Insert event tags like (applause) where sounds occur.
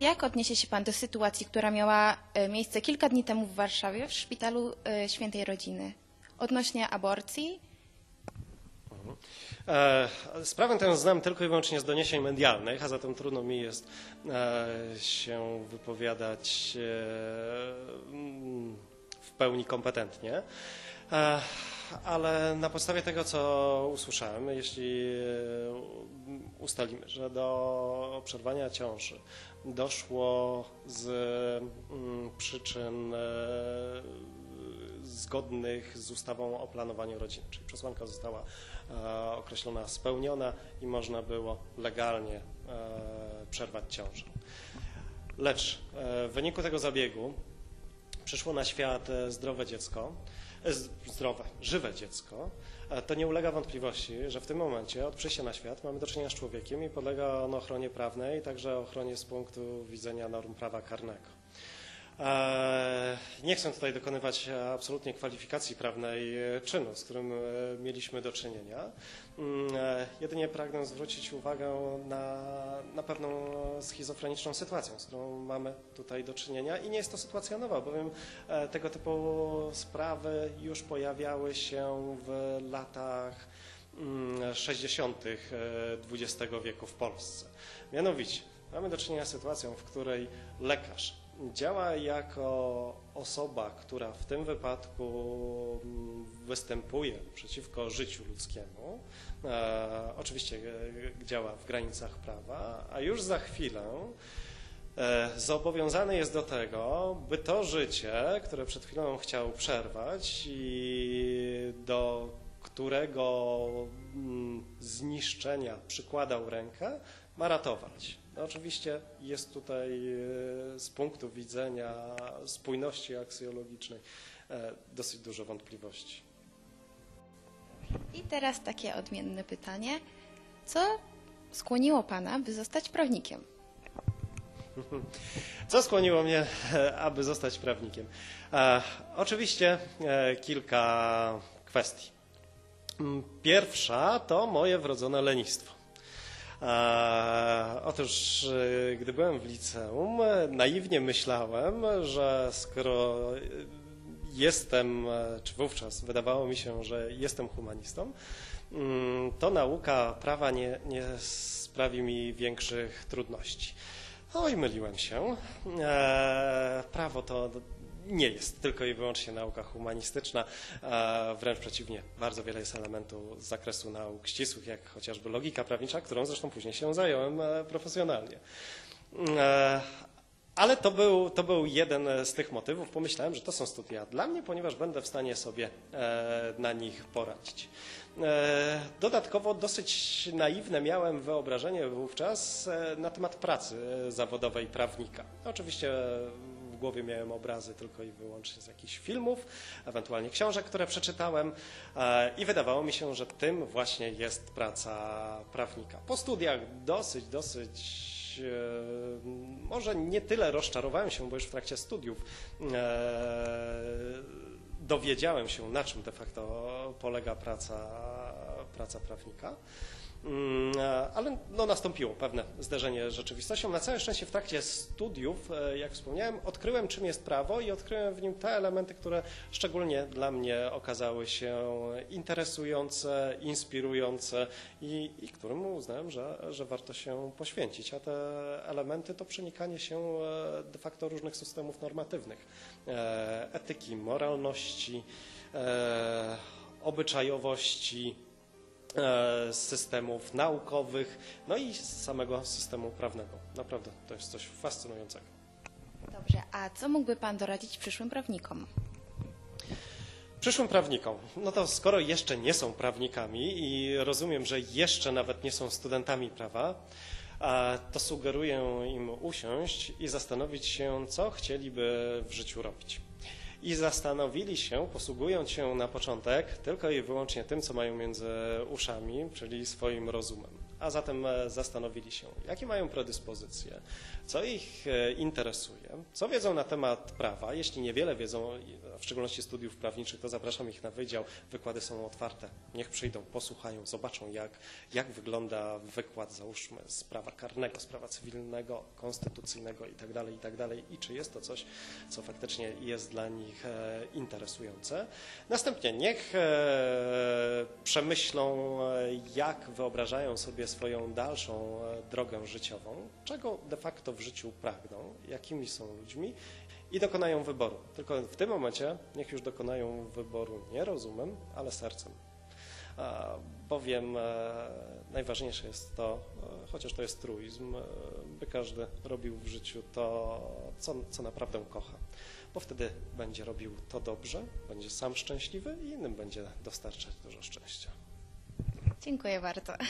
Jak odniesie się Pan do sytuacji, która miała e, miejsce kilka dni temu w Warszawie w szpitalu e, Świętej Rodziny odnośnie aborcji? E, Sprawę tę znam tylko i wyłącznie z doniesień medialnych, a zatem trudno mi jest się wypowiadać w pełni kompetentnie. Ale na podstawie tego, co usłyszałem, jeśli e, ustalimy, że do przerwania ciąży doszło z mm, przyczyn e, zgodnych z ustawą o planowaniu rodziny, czyli przesłanka została e, określona spełniona i można było legalnie przerwać ciążę. Lecz w wyniku tego zabiegu przyszło na świat zdrowe dziecko, zdrowe, żywe dziecko, to nie ulega wątpliwości, że w tym momencie od przyjścia na świat mamy do czynienia z człowiekiem i podlega on ochronie prawnej, także ochronie z punktu widzenia norm prawa karnego. E, Nie chcę tutaj dokonywać absolutnie kwalifikacji prawnej e, czynu, z którym e, mieliśmy do czynienia. Mm, Jedynie pragnę zwrócić uwagę na, na pewną schizofreniczną sytuację, z którą mamy tutaj do czynienia i nie jest to sytuacja nowa, bowiem tego typu sprawy już pojawiały się w latach mm, 60. XX wieku w Polsce. Mianowicie mamy do czynienia z sytuacją, w której lekarz działa jako osoba, która w tym wypadku mm, występuje przeciwko życiu ludzkiemu. E, oczywiście e, działa w granicach prawa, a już za chwilę e, zobowiązany jest do tego, by to życie, które przed chwilą chciał przerwać i do którego mm, zniszczenia przykładał rękę, ma ratować. No oczywiście jest tutaj e, z punktu widzenia spójności aksjologicznej e, dosyć dużo wątpliwości. I teraz takie odmienne pytanie. Co skłoniło Pana, by zostać prawnikiem? (laughs) Co skłoniło mnie, e, aby zostać prawnikiem? E, oczywiście e, kilka kwestii. Mm, Pierwsza to moje wrodzone lenistwo. E, otóż, e, gdy byłem w liceum, naiwnie myślałem, że skoro jestem, czy wówczas wydawało mi się, że jestem humanistą, mm, to nauka prawa nie, nie sprawi mi większych trudności. Oj, myliłem się. E, prawo to nie jest tylko i wyłącznie nauka humanistyczna, wręcz przeciwnie, bardzo wiele jest elementów z zakresu nauk ścisłych, jak chociażby logika prawnicza, którą zresztą później się zająłem e, profesjonalnie. E, ale to był, to był jeden z tych motywów. Pomyślałem, że to są studia dla mnie, ponieważ będę w stanie sobie e, na nich poradzić. Dodatkowo dosyć naiwne miałem wyobrażenie wówczas na temat pracy zawodowej prawnika. Oczywiście głowie miałem obrazy tylko i wyłącznie z jakichś filmów, ewentualnie książek, które przeczytałem e, i wydawało mi się, że tym właśnie jest praca prawnika. Po studiach dosyć, dosyć e, może nie tyle rozczarowałem się, bo już w trakcie studiów e, dowiedziałem się, na czym de facto polega praca, praca prawnika. Ale no, nastąpiło pewne zderzenie z rzeczywistością. Na całe szczęście w trakcie studiów, e, jak wspomniałem, odkryłem, czym jest prawo i odkryłem w nim te elementy, które szczególnie dla mnie okazały się interesujące, inspirujące i, i którym uznałem, że, że warto się poświęcić. A te elementy to przenikanie się e, de facto różnych systemów normatywnych, e, etyki, moralności, obyczajowości, z systemów naukowych, no i z samego systemu prawnego. Naprawdę to jest coś fascynującego. Dobrze, a co mógłby Pan doradzić przyszłym prawnikom? Przyszłym prawnikom, no to skoro jeszcze nie są prawnikami i rozumiem, że jeszcze nawet nie są studentami prawa, to sugeruję im usiąść i zastanowić się, co chcieliby w życiu robić. I zastanowili się, posługując się na początek tylko i wyłącznie tym, co mają między uszami, czyli swoim rozumem. a zatem e, zastanowili się, jakie mają predyspozycje, co ich e, interesuje, co wiedzą na temat prawa. Jeśli niewiele wiedzą, i w szczególności studiów prawniczych, to zapraszam ich na wydział. Wykłady są otwarte. Niech przyjdą, posłuchają, zobaczą, jak, jak wygląda wykład, załóżmy, z prawa karnego, z prawa cywilnego, konstytucyjnego itd., itd. i czy jest to coś, co faktycznie jest dla nich e, interesujące. Następnie niech e, przemyślą, e, jak wyobrażają sobie swoją dalszą drogę życiową, czego de facto w życiu pragną, jakimi są ludźmi i dokonają wyboru. Tylko w tym momencie niech już dokonają wyboru nie rozumem, ale sercem. Bowiem e, najważniejsze jest to, e, chociaż to jest truizm, e, by każdy robił w życiu to, co, co naprawdę kocha. Bo wtedy będzie robił to dobrze, będzie sam szczęśliwy i innym będzie dostarczać dużo szczęścia. Dziękuję bardzo. (laughs)